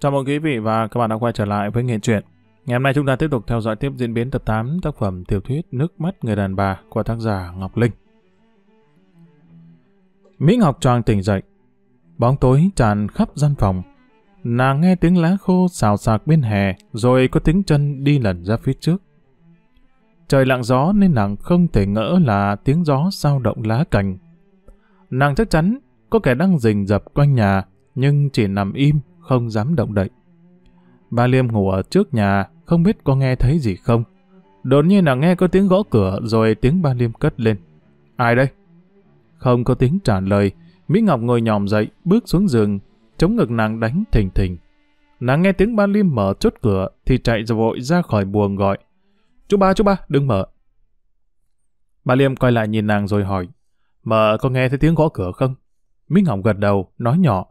Chào mừng quý vị và các bạn đã quay trở lại với Nghệ truyện. Ngày hôm nay chúng ta tiếp tục theo dõi tiếp diễn biến tập 8 tác phẩm tiểu thuyết Nước mắt người đàn bà của tác giả Ngọc Linh. Mỹ Ngọc choàng tỉnh dậy. Bóng tối tràn khắp gian phòng. Nàng nghe tiếng lá khô xào xạc bên hè, rồi có tiếng chân đi lần ra phía trước. Trời lặng gió nên nàng không thể ngỡ là tiếng gió sao động lá cành. Nàng chắc chắn có kẻ đang rình rập quanh nhà, nhưng chỉ nằm im, không dám động đậy. Ba Liêm ngủ ở trước nhà, không biết có nghe thấy gì không. Đột nhiên nàng nghe có tiếng gõ cửa rồi tiếng ba Liêm cất lên. Ai đây? Không có tiếng trả lời, Mỹ Ngọc ngồi nhòm dậy, bước xuống giường, chống ngực nàng đánh thình thình. Nàng nghe tiếng ba Liêm mở chốt cửa thì chạy vội ra khỏi buồng gọi. Chú ba, chú ba, đừng mở. Ba Liêm quay lại nhìn nàng rồi hỏi. Mợ có nghe thấy tiếng gõ cửa không? Mỹ Ngọc gật đầu, nói nhỏ.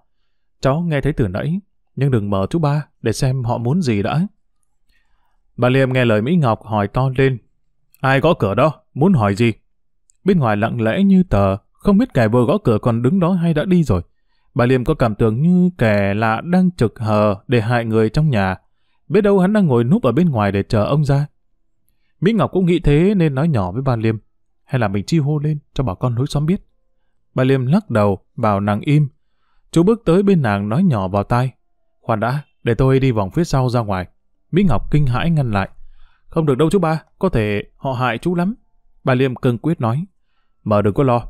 Cháu nghe thấy từ nãy, nhưng đừng mở chú ba để xem họ muốn gì đã. Bà Liêm nghe lời Mỹ Ngọc hỏi to lên. Ai gõ cửa đó? Muốn hỏi gì? Bên ngoài lặng lẽ như tờ, không biết kẻ vừa gõ cửa còn đứng đó hay đã đi rồi. Bà Liêm có cảm tưởng như kẻ lạ đang trực hờ để hại người trong nhà. Biết đâu hắn đang ngồi núp ở bên ngoài để chờ ông ra. Mỹ Ngọc cũng nghĩ thế nên nói nhỏ với bà Liêm. Hay là mình chi hô lên cho bà con lối xóm biết. Bà Liêm lắc đầu, bảo nàng im. Chú bước tới bên nàng nói nhỏ vào tai. Khoan đã, để tôi đi vòng phía sau ra ngoài. Mỹ Ngọc kinh hãi ngăn lại. Không được đâu chú ba, có thể họ hại chú lắm. Bà Liêm cương quyết nói. Mở đừng có lo.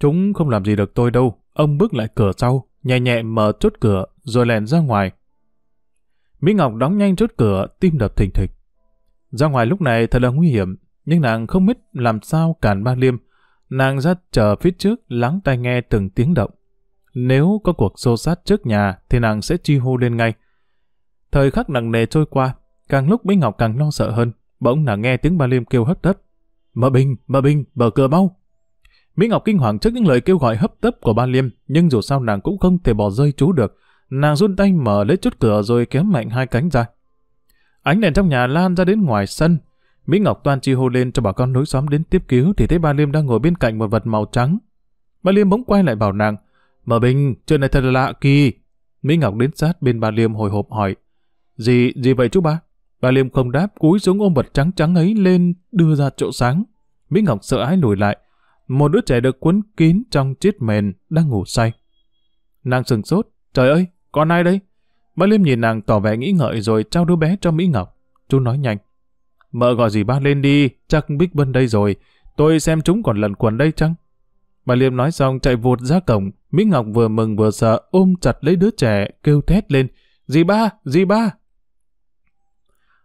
Chúng không làm gì được tôi đâu. Ông bước lại cửa sau, nhẹ nhẹ mở chốt cửa, rồi lèn ra ngoài. Mỹ Ngọc đóng nhanh chốt cửa, tim đập thình thịch. Ra ngoài lúc này thật là nguy hiểm, nhưng nàng không biết làm sao cản ba Liêm. Nàng ra chờ phía trước, lắng tai nghe từng tiếng động. Nếu có cuộc xô sát trước nhà thì nàng sẽ chi hô lên ngay. Thời khắc nặng nề trôi qua, càng lúc Mỹ Ngọc càng lo sợ hơn. Bỗng nàng nghe tiếng ba Liêm kêu hấp tấp. Mở bình, mở bình, mở cửa mau. Mỹ Ngọc kinh hoàng trước những lời kêu gọi hấp tấp của ba Liêm, nhưng dù sao nàng cũng không thể bỏ rơi chú được. Nàng run tay mở lấy chốt cửa rồi kéo mạnh hai cánh ra. Ánh đèn trong nhà lan ra đến ngoài sân. Mỹ Ngọc toan chi hô lên cho bà con lối xóm đến tiếp cứu thì thấy ba Liêm đang ngồi bên cạnh một vật màu trắng. Ba Liêm bỗng quay lại bảo nàng, Mở bình, chuyện này thật là lạ kỳ. Mỹ Ngọc đến sát bên bà Liêm hồi hộp hỏi. Gì, gì vậy chú ba? Bà Liêm không đáp, cúi xuống ôm vật trắng trắng ấy lên, đưa ra chỗ sáng. Mỹ Ngọc sợ hãi lùi lại. Một đứa trẻ được quấn kín trong chiếc mền, đang ngủ say. Nàng sừng sốt. Trời ơi, con ai đây? Bà Liêm nhìn nàng tỏ vẻ nghĩ ngợi rồi trao đứa bé cho Mỹ Ngọc. Chú nói nhanh. Mợ gọi gì ba lên đi, chắc Bích Vân đây rồi. Tôi xem chúng còn lần quần đây chăng? Bà Liêm nói xong chạy vụt ra cổng, Mỹ Ngọc vừa mừng vừa sợ ôm chặt lấy đứa trẻ, kêu thét lên. Dì ba, dì ba.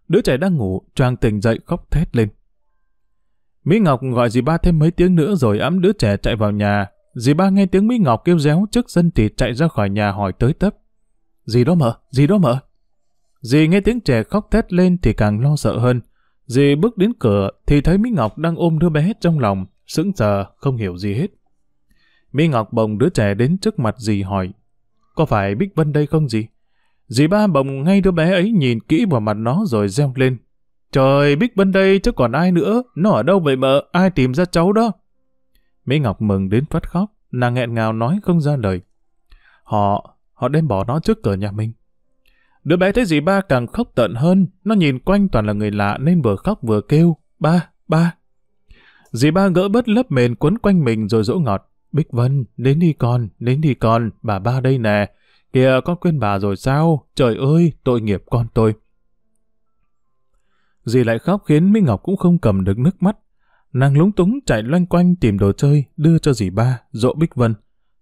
Đứa trẻ đang ngủ, choàng tỉnh dậy khóc thét lên. Mỹ Ngọc gọi dì ba thêm mấy tiếng nữa rồi ấm đứa trẻ chạy vào nhà. Dì ba nghe tiếng Mỹ Ngọc kêu réo trước dân thì chạy ra khỏi nhà hỏi tới tấp. Dì đó mở, dì đó mở. Dì nghe tiếng trẻ khóc thét lên thì càng lo sợ hơn. Dì bước đến cửa thì thấy Mỹ Ngọc đang ôm đứa bé trong lòng, sững sờ, không hiểu gì hết. Mỹ Ngọc bồng đứa trẻ đến trước mặt dì hỏi, có phải Bích Vân đây không dì? Dì ba bồng ngay đứa bé ấy nhìn kỹ vào mặt nó rồi reo lên. Trời, Bích Vân đây chứ còn ai nữa, nó ở đâu vậy mợ, ai tìm ra cháu đó? Mỹ Ngọc mừng đến phát khóc, nàng nghẹn ngào nói không ra lời. Họ, họ đem bỏ nó trước cửa nhà mình. Đứa bé thấy dì ba càng khóc tận hơn, nó nhìn quanh toàn là người lạ nên vừa khóc vừa kêu, ba, ba. Dì ba gỡ bớt lớp mền quấn quanh mình rồi dỗ ngọt. Bích Vân, đến đi con, đến đi con, bà ba đây nè. Kìa, con quên bà rồi sao? Trời ơi, tội nghiệp con tôi. Dì lại khóc khiến Minh Ngọc cũng không cầm được nước mắt. Nàng lúng túng chạy loanh quanh tìm đồ chơi, đưa cho dì ba, dỗ Bích Vân.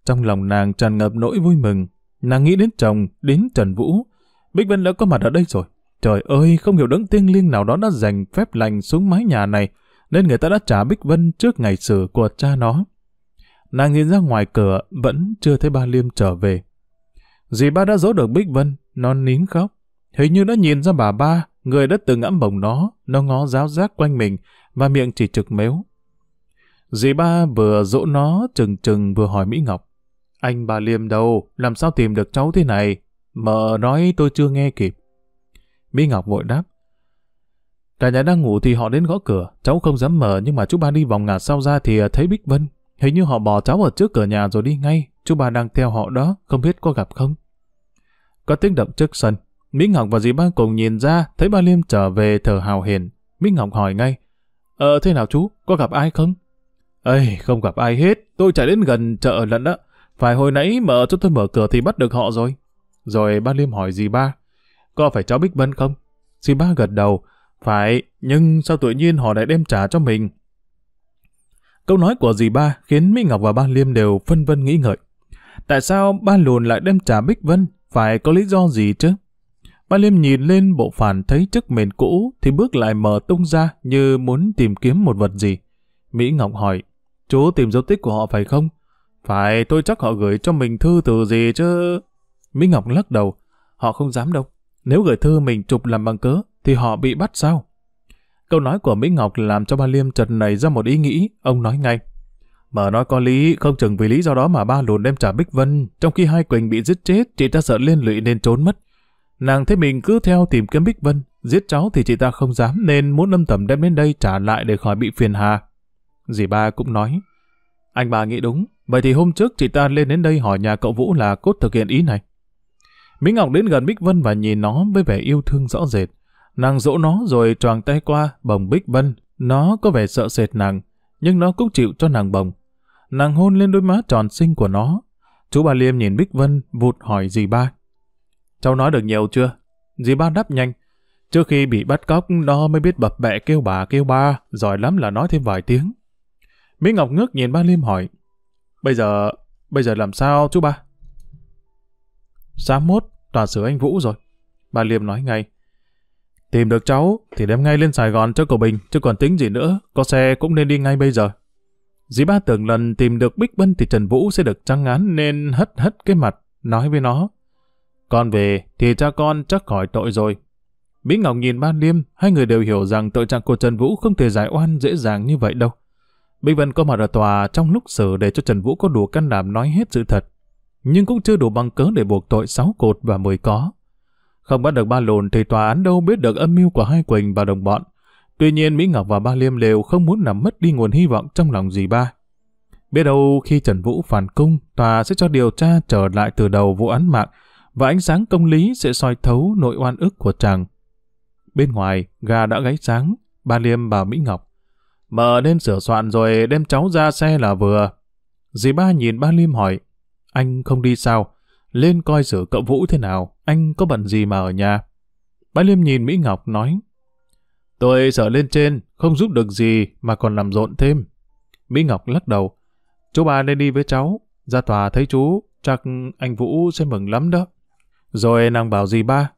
Trong lòng nàng tràn ngập nỗi vui mừng. Nàng nghĩ đến chồng, đến Trần Vũ. Bích Vân đã có mặt ở đây rồi. Trời ơi, không hiểu đấng tiên liêng nào đó đã dành phép lành xuống mái nhà này, nên người ta đã trả Bích Vân trước ngày xử của cha nó. Nàng nhìn ra ngoài cửa, vẫn chưa thấy ba Liêm trở về. Dì ba đã giấu được Bích Vân, nó nín khóc. Hình như đã nhìn ra bà ba, người đã từng ẵm bồng nó, nó ngó giáo giác quanh mình, và miệng chỉ trực mếu. Dì ba vừa dỗ nó chừng chừng vừa hỏi Mỹ Ngọc. Anh bà Liêm đâu, làm sao tìm được cháu thế này? Mợ nói tôi chưa nghe kịp. Mỹ Ngọc vội đáp. Cả nhà đang ngủ thì họ đến gõ cửa, cháu không dám mở nhưng mà chú ba đi vòng ngả sau ra thì thấy Bích Vân, Hình như họ bỏ cháu ở trước cửa nhà rồi đi ngay, chú bà đang theo họ đó, không biết có gặp không? có tiếng động trước sân. Mỹ Ngọc và dì ba cùng nhìn ra, thấy ba Liêm trở về thờ hào hiền. Mỹ Ngọc hỏi ngay, Ờ, thế nào chú, có gặp ai không? Ây, không gặp ai hết, tôi chạy đến gần chợ lận đó. Phải hồi nãy mở cho tôi mở cửa thì bắt được họ rồi. Rồi ba Liêm hỏi dì ba, có phải cháu Bích Vân không? Dì ba gật đầu, phải, nhưng sao tự nhiên họ lại đem trả cho mình? Câu nói của dì ba khiến Mỹ Ngọc và ba Liêm đều phân vân nghĩ ngợi. Tại sao ba lùn lại đem trả Bích Vân? Phải có lý do gì chứ? Ba Liêm nhìn lên bộ phản thấy chiếc mền cũ thì bước lại mở tung ra như muốn tìm kiếm một vật gì. Mỹ Ngọc hỏi, chú tìm dấu tích của họ phải không? Phải, tôi chắc họ gửi cho mình thư từ gì chứ... Mỹ Ngọc lắc đầu, họ không dám đâu. Nếu gửi thư mình chụp làm bằng cớ, thì họ bị bắt sao? Câu nói của Mỹ Ngọc làm cho ba Liêm chợt nảy ra một ý nghĩ, ông nói ngay. Mở nói có lý, không chừng vì lý do đó mà ba lùn đem trả Bích Vân, trong khi hai Quỳnh bị giết chết, chị ta sợ liên lụy nên trốn mất. Nàng thấy mình cứ theo tìm kiếm Bích Vân, giết cháu thì chị ta không dám nên muốn âm thầm đem đến đây trả lại để khỏi bị phiền hà. Dì ba cũng nói, anh bà nghĩ đúng, vậy thì hôm trước chị ta lên đến đây hỏi nhà cậu Vũ là cốt thực hiện ý này. Mỹ Ngọc đến gần Bích Vân và nhìn nó với vẻ yêu thương rõ rệt. Nàng dỗ nó rồi choàng tay qua, bồng Bích Vân. Nó có vẻ sợ sệt nàng, nhưng nó cũng chịu cho nàng bồng. Nàng hôn lên đôi má tròn xinh của nó. Chú bà Liêm nhìn Bích Vân, vụt hỏi dì ba. Cháu nói được nhiều chưa? Dì ba đáp nhanh. Trước khi bị bắt cóc, nó mới biết bập bẹ kêu bà kêu ba, giỏi lắm là nói thêm vài tiếng. Mỹ Ngọc ngước nhìn ba Liêm hỏi. Bây giờ, bây giờ làm sao chú ba? Sáng mốt, tòa xử anh Vũ rồi. Bà Liêm nói ngay. Tìm được cháu thì đem ngay lên Sài Gòn cho cậu Bình, chứ còn tính gì nữa, có xe cũng nên đi ngay bây giờ. Dì ba tưởng lần tìm được Bích Bân thì Trần Vũ sẽ được trăng án nên hất hất cái mặt, nói với nó. Con về thì cha con chắc khỏi tội rồi. Mỹ Ngọc nhìn ba Liêm, hai người đều hiểu rằng tội trạng của Trần Vũ không thể giải oan dễ dàng như vậy đâu. Bích Vân có mặt ở tòa trong lúc xử để cho Trần Vũ có đủ can đảm nói hết sự thật, nhưng cũng chưa đủ bằng cớ để buộc tội sáu cột và mười có. Không bắt được ba lùn thì tòa án đâu biết được âm mưu của hai Quỳnh và đồng bọn. Tuy nhiên Mỹ Ngọc và ba Liêm đều không muốn làm mất đi nguồn hy vọng trong lòng dì ba. Biết đâu khi Trần Vũ phản cung, tòa sẽ cho điều tra trở lại từ đầu vụ án mạng và ánh sáng công lý sẽ soi thấu nội oan ức của chàng. Bên ngoài, gà đã gáy sáng, ba Liêm bảo Mỹ Ngọc. Mở nên sửa soạn rồi đem cháu ra xe là vừa. Dì ba nhìn ba Liêm hỏi, anh không đi sao? Lên coi xử cậu Vũ thế nào, anh có bận gì mà ở nhà? Ba Liêm nhìn Mỹ Ngọc nói, Tôi sợ lên trên, không giúp được gì mà còn làm rộn thêm. Mỹ Ngọc lắc đầu, chú bà nên đi với cháu, ra tòa thấy chú, chắc anh Vũ sẽ mừng lắm đó. Rồi nàng bảo dì ba,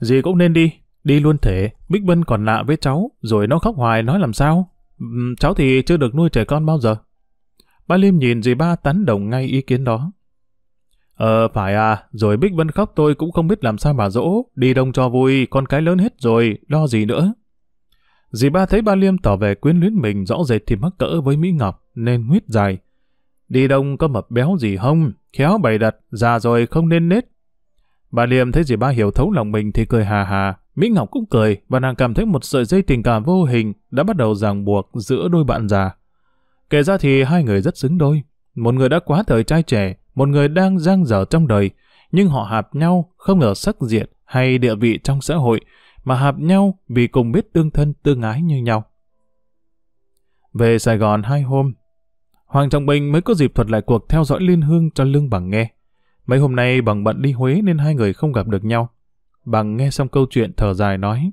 dì cũng nên đi, đi luôn thể, Bích Vân còn lạ với cháu, rồi nó khóc hoài nói làm sao? cháu thì chưa được nuôi trẻ con bao giờ. Ba Liêm nhìn dì ba tán đồng ngay ý kiến đó. Ờ, phải à, rồi Bích Vân khóc tôi cũng không biết làm sao mà dỗ, đi đông cho vui, con cái lớn hết rồi, lo gì nữa. Dì ba thấy ba Liêm tỏ vẻ quyến luyến mình rõ rệt thì mắc cỡ với Mỹ Ngọc, nên huyết dài. Đi đông có mập béo gì không, khéo bày đặt, già rồi không nên nết. Bà Liêm thấy dì ba hiểu thấu lòng mình thì cười hà hà, Mỹ Ngọc cũng cười và nàng cảm thấy một sợi dây tình cảm vô hình đã bắt đầu ràng buộc giữa đôi bạn già. Kể ra thì hai người rất xứng đôi. Một người đã quá thời trai trẻ, một người đang giang dở trong đời, nhưng họ hạp nhau không ở sắc diện hay địa vị trong xã hội, mà hạp nhau vì cùng biết tương thân tương ái như nhau. Về Sài Gòn hai hôm, Hoàng Trọng Bình mới có dịp thuật lại cuộc theo dõi liên hương cho Lương Bằng nghe. Mấy hôm nay Bằng bận đi Huế nên hai người không gặp được nhau. Bằng nghe xong câu chuyện thở dài nói.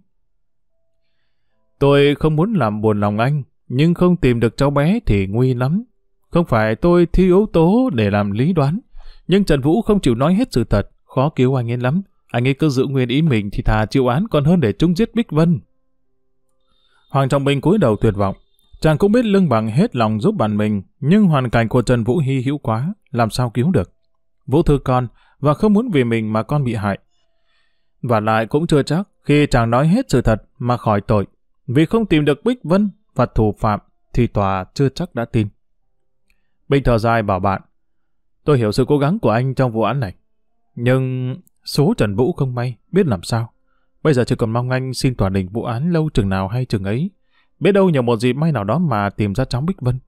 Tôi không muốn làm buồn lòng anh, nhưng không tìm được cháu bé thì nguy lắm. Không phải tôi thiếu yếu tố để làm lý đoán, nhưng Trần Vũ không chịu nói hết sự thật, khó cứu anh ấy lắm. Anh ấy cứ giữ nguyên ý mình thì thà chịu án còn hơn để chúng giết Bích Vân. Hoàng Trọng Bình cúi đầu tuyệt vọng. Chàng cũng biết lưng bằng hết lòng giúp bạn mình, nhưng hoàn cảnh của Trần Vũ hy hữu quá, làm sao cứu được. Vũ thư con, và không muốn vì mình mà con bị hại. Và lại cũng chưa chắc khi chàng nói hết sự thật mà khỏi tội, vì không tìm được Bích Vân và thủ phạm thì tòa chưa chắc đã tin. Bình thở dài bảo bạn, tôi hiểu sự cố gắng của anh trong vụ án này. Nhưng số Trần Vũ không may, biết làm sao. Bây giờ chỉ còn mong anh xin tòa đình vụ án lâu chừng nào hay chừng ấy. Biết đâu nhờ một dịp may nào đó mà tìm ra cháu Bích Vân.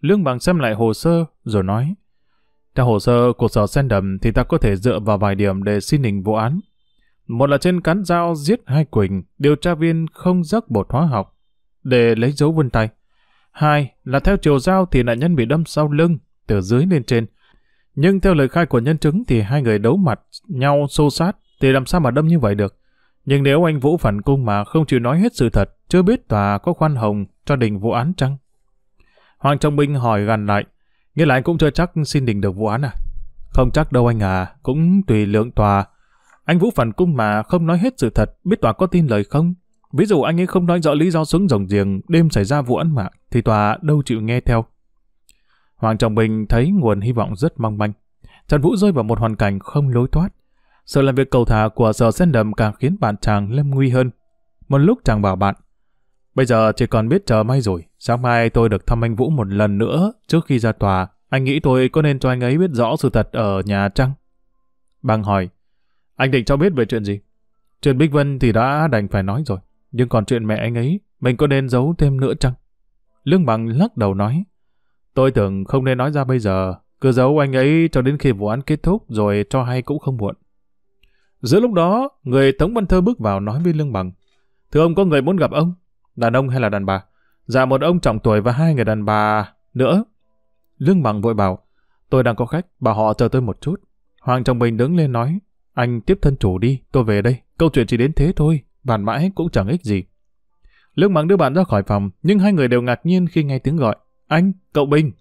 Lương Bằng xem lại hồ sơ rồi nói, Theo hồ sơ của sở sen đầm thì ta có thể dựa vào vài điểm để xin đình vụ án. Một là trên cán dao giết hai Quỳnh, điều tra viên không rắc bột hóa học để lấy dấu vân tay. Hai là theo chiều dao thì nạn nhân bị đâm sau lưng, từ dưới lên trên. Nhưng theo lời khai của nhân chứng thì hai người đấu mặt nhau xô sát thì làm sao mà đâm như vậy được. Nhưng nếu anh Vũ phản cung mà không chịu nói hết sự thật, chưa biết tòa có khoan hồng cho đình vụ án chăng? Hoàng Trọng Minh hỏi gần lại, nghĩa là anh cũng chưa chắc xin đình được vụ án à? Không chắc đâu anh à, cũng tùy lượng tòa. Anh Vũ phản cung mà không nói hết sự thật, biết tòa có tin lời không? Ví dụ anh ấy không nói rõ lý do xuống rồng giềng đêm xảy ra vụ án mạng, thì tòa đâu chịu nghe theo. Hoàng Trọng Bình thấy nguồn hy vọng rất mong manh. Trần Vũ rơi vào một hoàn cảnh không lối thoát. Sự làm việc cầu thả của sở sen đầm càng khiến bạn chàng lâm nguy hơn. Một lúc chàng bảo bạn, bây giờ chỉ còn biết chờ may rồi, sáng mai tôi được thăm anh Vũ một lần nữa trước khi ra tòa. Anh nghĩ tôi có nên cho anh ấy biết rõ sự thật ở nhà trăng? Bằng hỏi, anh định cho biết về chuyện gì? Chuyện Bích Vân thì đã đành phải nói rồi, nhưng còn chuyện mẹ anh ấy, mình có nên giấu thêm nữa chăng? Lương Bằng lắc đầu nói, tôi tưởng không nên nói ra bây giờ, cứ giấu anh ấy cho đến khi vụ án kết thúc rồi cho hay cũng không muộn. Giữa lúc đó, người Tống Văn Thơ bước vào nói với Lương Bằng. Thưa ông có người muốn gặp ông, đàn ông hay là đàn bà? Dạ một ông trọng tuổi và hai người đàn bà nữa. Lương Bằng vội bảo, tôi đang có khách, bà họ chờ tôi một chút. Hoàng Trọng Bình đứng lên nói, anh tiếp thân chủ đi, tôi về đây. Câu chuyện chỉ đến thế thôi, bàn mãi cũng chẳng ích gì. Lương Bằng đưa bạn ra khỏi phòng, nhưng hai người đều ngạc nhiên khi nghe tiếng gọi. Anh, cậu Bình.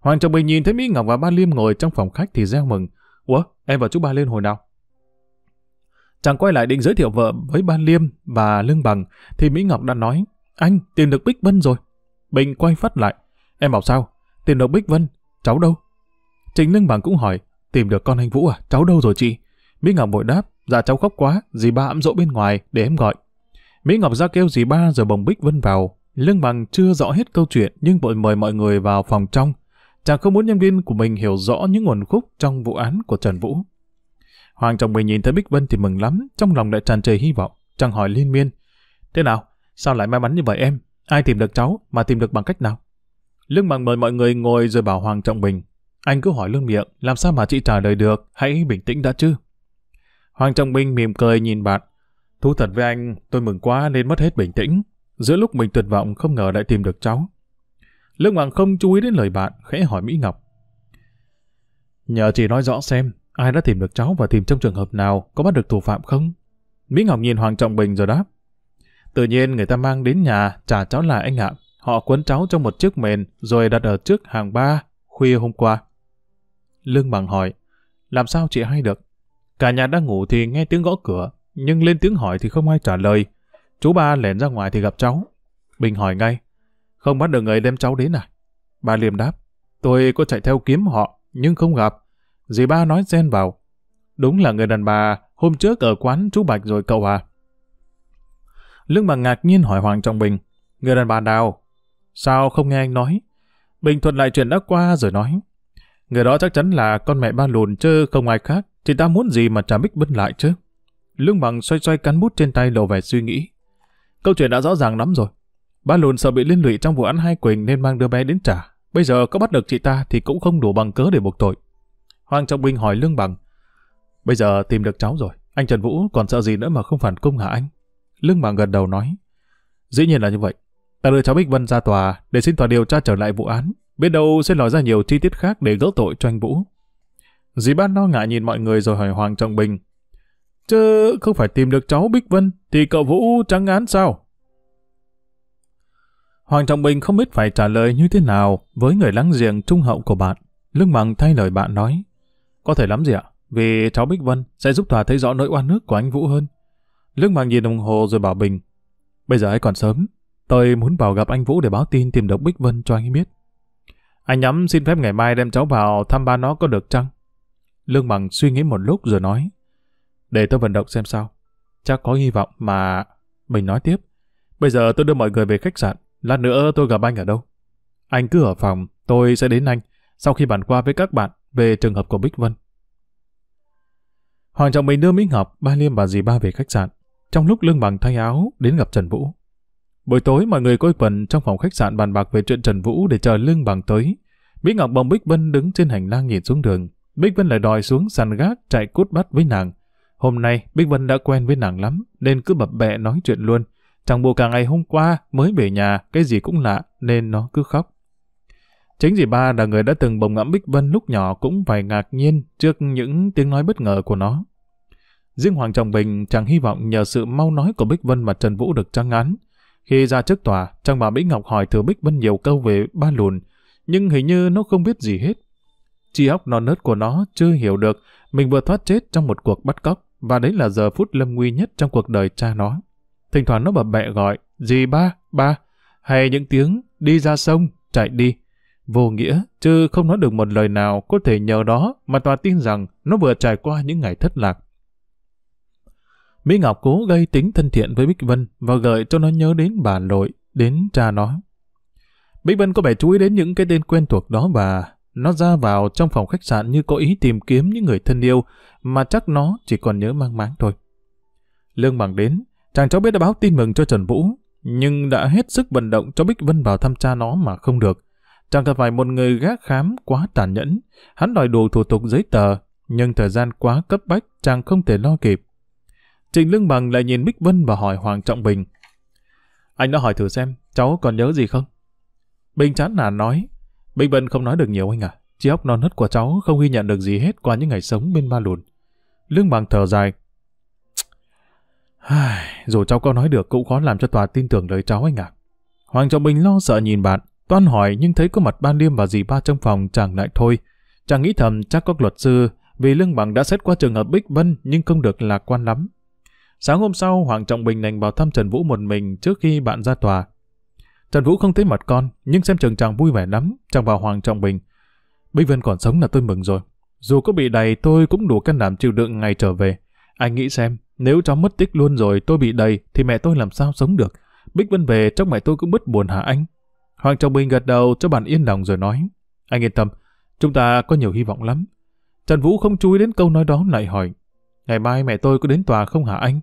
Hoàng Trọng Bình nhìn thấy Mỹ Ngọc và Ba Liêm ngồi trong phòng khách thì reo mừng. Ủa, em và chú Ba lên hồi nào? Chàng quay lại định giới thiệu vợ với Ba Liêm và Lương Bằng, thì Mỹ Ngọc đã nói, anh tìm được Bích Vân rồi. Bình quay phát lại, em bảo sao? Tìm được Bích Vân, cháu đâu? Trình Lương Bằng cũng hỏi, tìm được con anh Vũ à, cháu đâu rồi chị? Mỹ Ngọc vội đáp, dạ cháu khóc quá, dì ba ẵm dỗ bên ngoài để em gọi. Mỹ Ngọc ra kêu dì ba rồi bồng Bích Vân vào. Lương Bằng chưa rõ hết câu chuyện nhưng vội mời mọi người vào phòng trong. Chàng không muốn nhân viên của mình hiểu rõ những nguồn khúc trong vụ án của Trần Vũ. Hoàng chồng mình nhìn thấy Bích Vân thì mừng lắm, trong lòng lại tràn trề hy vọng. Chàng hỏi liên miên. Thế nào? Sao lại may mắn như vậy em? Ai tìm được cháu mà tìm được bằng cách nào? Lương Bằng mời mọi người ngồi rồi bảo Hoàng Trọng Bình. Anh cứ hỏi lương miệng, làm sao mà chị trả lời được, hãy bình tĩnh đã chứ. Hoàng Trọng Bình mỉm cười nhìn bạn. Thú thật với anh, tôi mừng quá nên mất hết bình tĩnh. Giữa lúc mình tuyệt vọng không ngờ lại tìm được cháu. Lương Bằng không chú ý đến lời bạn, khẽ hỏi Mỹ Ngọc. Nhờ chị nói rõ xem, Ai đã tìm được cháu và tìm trong trường hợp nào có bắt được thủ phạm không? Mỹ Ngọc nhìn Hoàng Trọng Bình rồi đáp. Tự nhiên người ta mang đến nhà trả cháu lại anh ạ. Họ quấn cháu trong một chiếc mền rồi đặt ở trước hàng ba khuya hôm qua. Lương Bằng hỏi, làm sao chị hay được? Cả nhà đang ngủ thì nghe tiếng gõ cửa, nhưng lên tiếng hỏi thì không ai trả lời. Chú ba lẻn ra ngoài thì gặp cháu. Bình hỏi ngay, không bắt được người đem cháu đến à? Ba liềm đáp, tôi có chạy theo kiếm họ, nhưng không gặp. Dì ba nói xen vào. Đúng là người đàn bà hôm trước ở quán chú Bạch rồi cậu à. Lương bằng ngạc nhiên hỏi Hoàng Trọng Bình. Người đàn bà nào? Sao không nghe anh nói? Bình thuật lại chuyện đã qua rồi nói. Người đó chắc chắn là con mẹ ba lùn chứ không ai khác. Chị ta muốn gì mà trà Bích Bân lại chứ? Lương bằng xoay xoay cán bút trên tay lộ vẻ suy nghĩ. Câu chuyện đã rõ ràng lắm rồi. Ba lùn sợ bị liên lụy trong vụ án hai Quỳnh nên mang đứa bé đến trả. Bây giờ có bắt được chị ta thì cũng không đủ bằng cớ để buộc tội. Hoàng Trọng Bình hỏi Lương Bằng. Bây giờ tìm được cháu rồi, anh Trần Vũ còn sợ gì nữa mà không phản công hả anh? Lương Bằng gật đầu nói. Dĩ nhiên là như vậy. Ta đưa cháu Bích Vân ra tòa để xin tòa điều tra trở lại vụ án. Biết đâu sẽ nói ra nhiều chi tiết khác để gỡ tội cho anh Vũ. Dì ban lo ngại nhìn mọi người rồi hỏi Hoàng Trọng Bình. Chứ không phải tìm được cháu Bích Vân thì cậu Vũ trắng án sao? Hoàng Trọng Bình không biết phải trả lời như thế nào với người láng giềng trung hậu của bạn. Lương Bằng thay lời bạn nói. Có thể lắm gì ạ? Vì cháu Bích Vân sẽ giúp tòa thấy rõ nỗi oan nước của anh Vũ hơn. Lương Bằng nhìn đồng hồ rồi bảo Bình. Bây giờ ấy còn sớm. Tôi muốn vào gặp anh Vũ để báo tin tìm được Bích Vân cho anh biết. Anh nhắm xin phép ngày mai đem cháu vào thăm ba nó có được chăng? Lương Bằng suy nghĩ một lúc rồi nói. Để tôi vận động xem sao. Chắc có hy vọng mà... Mình nói tiếp. Bây giờ tôi đưa mọi người về khách sạn. Lát nữa tôi gặp anh ở đâu? Anh cứ ở phòng, tôi sẽ đến anh sau khi bàn qua với các bạn về trường hợp của Bích Vân. Hoàng Trọng Bình đưa Mỹ Ngọc, Ba Liêm và dì ba về khách sạn. Trong lúc Lương bằng thay áo đến gặp Trần Vũ. Buổi tối mọi người quây quần trong phòng khách sạn bàn bạc về chuyện Trần Vũ để chờ Lương bằng tới. Mỹ Ngọc bồng Bích Vân đứng trên hành lang nhìn xuống đường. Bích Vân lại đòi xuống sàn gác chạy cút bắt với nàng. Hôm nay Bích Vân đã quen với nàng lắm nên cứ bập bẹ nói chuyện luôn. Chẳng bộ cả ngày hôm qua mới về nhà cái gì cũng lạ nên nó cứ khóc. Chính dì ba là người đã từng bồng ngẫm Bích Vân lúc nhỏ cũng phải ngạc nhiên trước những tiếng nói bất ngờ của nó. Riêng Hoàng Trọng Bình chẳng hy vọng nhờ sự mau nói của Bích Vân mà Trần Vũ được trăng án. Khi ra trước tòa, trang bà Mỹ Ngọc hỏi thừa Bích Vân nhiều câu về ba lùn, nhưng hình như nó không biết gì hết. Chi óc non nớt của nó chưa hiểu được mình vừa thoát chết trong một cuộc bắt cóc, và đấy là giờ phút lâm nguy nhất trong cuộc đời cha nó. Thỉnh thoảng nó bập bẹ gọi, gì ba, ba, hay những tiếng đi ra sông, chạy đi. Vô nghĩa, chứ không nói được một lời nào có thể nhờ đó mà tòa tin rằng nó vừa trải qua những ngày thất lạc. Mỹ Ngọc cố gây tính thân thiện với Bích Vân và gợi cho nó nhớ đến bà nội, đến cha nó. Bích Vân có vẻ chú ý đến những cái tên quen thuộc đó và nó ra vào trong phòng khách sạn như có ý tìm kiếm những người thân yêu mà chắc nó chỉ còn nhớ mang máng thôi. Lương Bằng đến, chàng cháu biết đã báo tin mừng cho Trần Vũ, nhưng đã hết sức vận động cho Bích Vân vào thăm cha nó mà không được. Chàng thật phải một người gác khám quá tàn nhẫn, hắn đòi đủ thủ tục giấy tờ, nhưng thời gian quá cấp bách chàng không thể lo kịp. Trình Lương Bằng lại nhìn Bích Vân và hỏi Hoàng Trọng Bình. Anh đã hỏi thử xem, cháu còn nhớ gì không? Bình chán nản nói, Bích Vân không nói được nhiều anh à. Trí óc non nớt của cháu không ghi nhận được gì hết qua những ngày sống bên ba lùn. Lương Bằng thở dài. Dù cháu có nói được cũng khó làm cho tòa tin tưởng lời cháu anh à. Hoàng Trọng Bình lo sợ nhìn bạn, toan hỏi nhưng thấy có mặt ban liêm và dì ba trong phòng chàng lại thôi. Chàng nghĩ thầm chắc có luật sư vì Lương Bằng đã xét qua trường hợp Bích Vân nhưng không được lạc quan lắm. Sáng hôm sau, Hoàng Trọng Bình đành vào thăm Trần Vũ một mình trước khi bạn ra tòa. Trần Vũ không thấy mặt con, nhưng xem trường chàng vui vẻ lắm, chàng vào Hoàng Trọng Bình. Bích Vân còn sống là tôi mừng rồi. Dù có bị đầy tôi cũng đủ can đảm chịu đựng ngày trở về. Anh nghĩ xem, nếu cháu mất tích luôn rồi tôi bị đầy thì mẹ tôi làm sao sống được. Bích Vân về trong mẹ tôi cũng bất buồn hả anh? Hoàng Trọng Bình gật đầu cho bạn yên lòng rồi nói. Anh yên tâm, chúng ta có nhiều hy vọng lắm. Trần Vũ không chú ý đến câu nói đó lại hỏi. Ngày mai mẹ tôi có đến tòa không hả anh?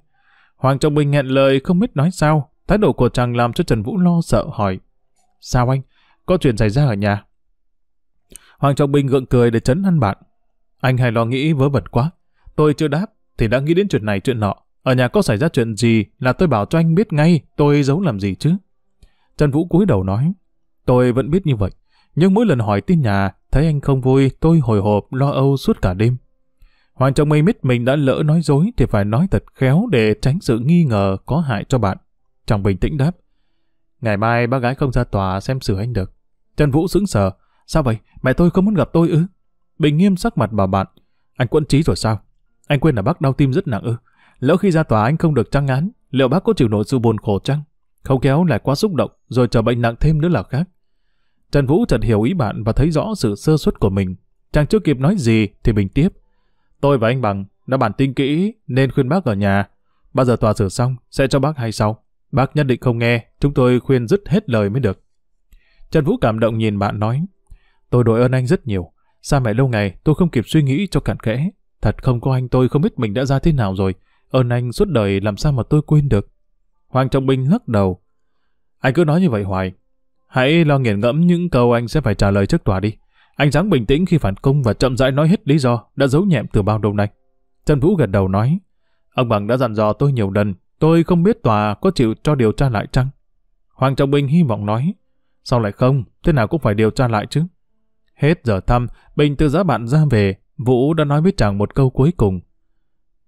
Hoàng Trọng Bình nghẹn lời không biết nói sao. Thái độ của chàng làm cho Trần Vũ lo sợ hỏi. Sao anh? Có chuyện xảy ra ở nhà? Hoàng Trọng Bình gượng cười để chấn ăn bạn. Anh hay lo nghĩ vớ vẩn quá. Tôi chưa đáp, thì đã nghĩ đến chuyện này chuyện nọ. Ở nhà có xảy ra chuyện gì là tôi bảo cho anh biết ngay, tôi giấu làm gì chứ. Trần Vũ cúi đầu nói. Tôi vẫn biết như vậy. Nhưng mỗi lần hỏi tin nhà, thấy anh không vui, tôi hồi hộp, lo âu suốt cả đêm. Hoàng Trọng Minh biết mình đã lỡ nói dối thì phải nói thật khéo để tránh sự nghi ngờ có hại cho bạn trọng bình tĩnh đáp. Ngày mai bác gái không ra tòa xem xử anh được. Trần Vũ sững sờ. Sao vậy? Mẹ tôi không muốn gặp tôi ư? Bình nghiêm sắc mặt bảo bạn. Anh quẫn trí rồi sao? Anh quên là bác đau tim rất nặng ư? Lỡ khi ra tòa anh không được trăng án, liệu bác có chịu nổi sự buồn khổ chăng? Không kéo lại quá xúc động, rồi chờ bệnh nặng thêm nữa là khác. Trần Vũ chợt hiểu ý bạn và thấy rõ sự sơ suất của mình. Chàng chưa kịp nói gì thì bình tiếp. Tôi và anh Bằng đã bản tin kỹ nên khuyên bác ở nhà. Bao giờ tòa xử xong sẽ cho bác hay sau. Bác nhất định không nghe, chúng tôi khuyên dứt hết lời mới được. Trần Vũ cảm động nhìn bạn nói, tôi đội ơn anh rất nhiều. Xa mẹ lâu ngày tôi không kịp suy nghĩ cho cặn kẽ. Thật không có anh tôi không biết mình đã ra thế nào rồi. Ơn anh suốt đời làm sao mà tôi quên được. Hoàng Trọng Bình lắc đầu. Anh cứ nói như vậy hoài. Hãy lo nghiền ngẫm những câu anh sẽ phải trả lời trước tòa đi. Anh dáng bình tĩnh khi phản công và chậm rãi nói hết lý do đã giấu nhẹm từ bao lâu nay. Trần Vũ gật đầu nói, ông Bằng đã dặn dò tôi nhiều lần, tôi không biết tòa có chịu cho điều tra lại chăng? Hoàng Trọng Bình hy vọng nói, sao lại không, thế nào cũng phải điều tra lại chứ. Hết giờ thăm, Bình từ giá bạn ra về, Vũ đã nói với chàng một câu cuối cùng.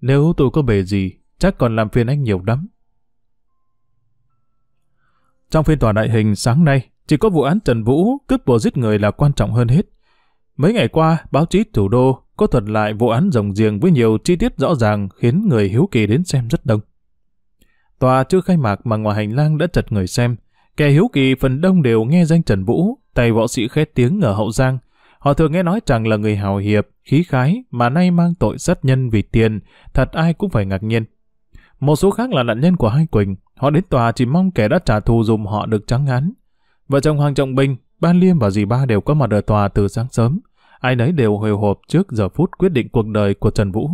Nếu tôi có bề gì, chắc còn làm phiền anh nhiều lắm. Trong phiên tòa đại hình sáng nay, chỉ có vụ án Trần Vũ cướp của giết người là quan trọng hơn hết. Mấy ngày qua, báo chí thủ đô có thuật lại vụ án rồng riêng với nhiều chi tiết rõ ràng khiến người hiếu kỳ đến xem rất đông. Tòa chưa khai mạc mà ngoài hành lang đã chật người xem. Kẻ hiếu kỳ phần đông đều nghe danh Trần Vũ, tay võ sĩ khét tiếng ở Hậu Giang. Họ thường nghe nói rằng là người hào hiệp, khí khái mà nay mang tội sát nhân vì tiền, thật ai cũng phải ngạc nhiên. Một số khác là nạn nhân của hai Quỳnh, họ đến tòa chỉ mong kẻ đã trả thù dùm họ được trắng án. Vợ chồng Hoàng Trọng Bình, Ban Liêm và dì ba đều có mặt ở tòa từ sáng sớm. Ai nấy đều hồi hộp trước giờ phút quyết định cuộc đời của Trần Vũ.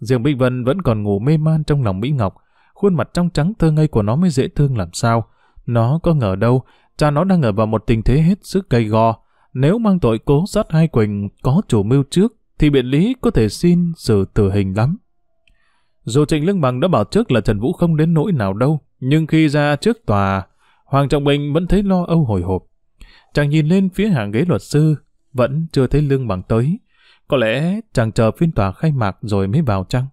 Riêng Bích Vân vẫn còn ngủ mê man trong lòng Mỹ Ngọc. Khuôn mặt trong trắng thơ ngây của nó mới dễ thương làm sao. Nó có ngờ đâu, cha nó đang ở vào một tình thế hết sức gây go. nếu mang tội cố sát hai Quỳnh có chủ mưu trước, thì biện lý có thể xin xử tử hình lắm. Dù Trịnh Lương Bằng đã bảo trước là Trần Vũ không đến nỗi nào đâu, nhưng khi ra trước tòa, Hoàng Trọng Bình vẫn thấy lo âu hồi hộp. Chàng nhìn lên phía hàng ghế luật sư, vẫn chưa thấy Lương Bằng tới. Có lẽ chàng chờ phiên tòa khai mạc rồi mới vào chăng?